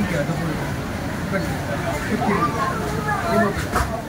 이게 아주 보이고. 이렇게. 이렇게.